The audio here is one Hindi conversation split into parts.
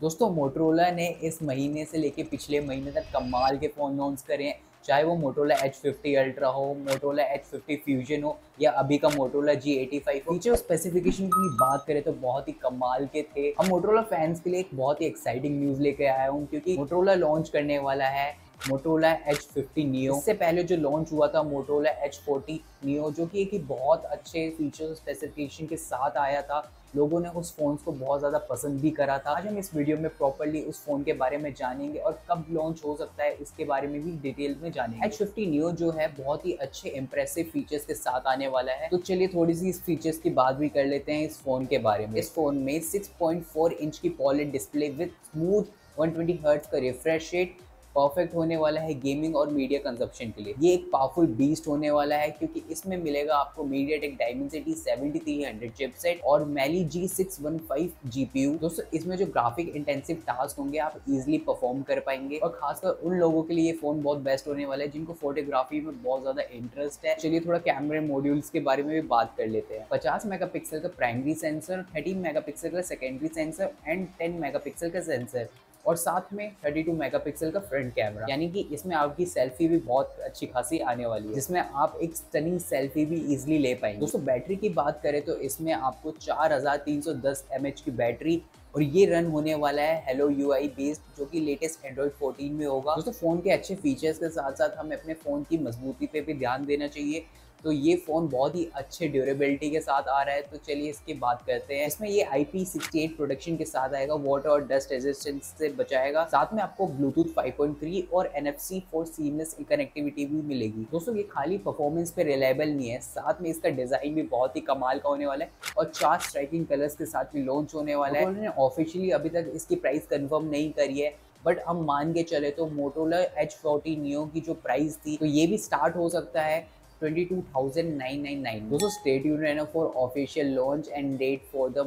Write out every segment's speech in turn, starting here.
दोस्तों मोटरोला ने इस महीने से लेके पिछले महीने तक कमाल के फ़ोन लॉन्च करे हैं। चाहे वो मोटोला एच फिफ्टी अल्ट्रा हो मोटोला एच फिफ्टी फ्यूजन हो, या अभी का Motorola G eighty five feature specification की बात करें तो बहुत ही कमाल के थे। हम मोटोला फैंस के लिए एक बहुत ही एक्साइटिंग न्यूज़ लेके आया हूँ, क्योंकि मोटोला लॉन्च करने वाला है। मोटोला एच फिफ्टी नियो इससे पहले जो लॉन्च हुआ था मोटोला एच फोर्टी नियो जो कि एक बहुत अच्छे फीचर स्पेसिफिकेशन के साथ आया था। लोगों ने उस फ़ोन को बहुत ज़्यादा पसंद भी करा था। आज हम इस वीडियो में प्रॉपरली उस फ़ोन के बारे में जानेंगे और कब लॉन्च हो सकता है इसके बारे में भी डिटेल में जानेंगे। एच फिफ्टी नियो जो है, बहुत ही अच्छे इंप्रेसिव फीचर्स के साथ आने वाला है। तो चलिए थोड़ी सी इस फीचर्स की बात भी कर लेते हैं इस फ़ोन के बारे में। इस फ़ोन में 6.4 इंच की POLED display with smooth 120 hertz का रिफ्रेश रेट परफेक्ट होने वाला है गेमिंग और मीडिया कंजप्शन के लिए। ये एक पावरफुल बीस्ट होने वाला है क्योंकि इसमें मिलेगा आपको MediaTek Dimensity seventy three hundred chipset और Mali G six one five GPU दोस्तों, इसमें जो ग्राफिक इंटेंसिव टास्क होंगे, आप इजिली परफॉर्म कर पाएँगे और खासकर उन लोगों के लिए ये फ़ोन बहुत बेस्ट होने वाला है जिनको फोटोग्राफी में बहुत ज़्यादा इंटरेस्ट है। चलिए थोड़ा कैमरे मॉड्यूल्स के बारे में भी बात कर लेते हैं। पचास मेगा का प्राइमरी सेंसर थर्टीन मेगा का secondary sensor and ten mega का सेंसर और साथ में 32 मेगापिक्सल का फ्रंट कैमरा। यानी कि इसमें आपकी सेल्फी भी बहुत अच्छी खासी आने वाली है, जिसमें आप एक स्टनिंग सेल्फी भी इजीली ले पाएँगे। दोस्तों, बैटरी की बात करें तो इसमें आपको 4310 mAh की बैटरी और ये रन होने वाला है हेलो यू आई बेस्ड जो कि लेटेस्ट एंड्रॉइड 14 में होगा। दोस्तों फ़ोन के अच्छे फीचर्स के साथ साथ हमें अपने फ़ोन की मजबूती पे भी ध्यान देना चाहिए। तो ये फ़ोन बहुत ही अच्छे ड्यूरेबिलिटी के साथ आ रहा है। तो चलिए इसकी बात करते हैं। इसमें ये आई पी प्रोडक्शन के साथ आएगा। वाटर और डस्ट रेजिस्टेंस से बचाएगा। साथ में आपको ब्लूटूथ 5.3 और N F C for seamless connectivity भी मिलेगी। दोस्तों ये खाली परफॉर्मेंस पे रिलायबल नहीं है। साथ में इसका डिज़ाइन भी बहुत ही कमाल का होने वाला है और चार स्ट्राइकिंग कलर्स के साथ भी लॉन्च होने वाला है। उन्होंने ऑफिशियली अभी तक इसकी प्राइस कन्फर्म नहीं करी है। बट हम मान के चले तो मोटोला एच फोर्टी नियो की जो प्राइस थी तो ये भी स्टार्ट हो सकता है। 22,999 दोस्तों for official launch and date for the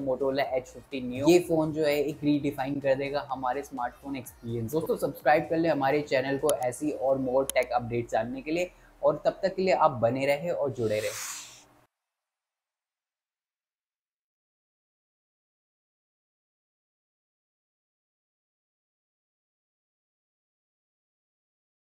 H50 Neo. ये फ़ोन जो है एक रीडिफाइन कर देगा हमारे स्मार्टफ़ोन एक्सपीरियंस दोस्तों सब्सक्राइब कर ले हमारे चैनल को ऐसी और मोर टेक अपडेट जानने के लिए। और तब तक के लिए आप बने रहे और जुड़े रहे।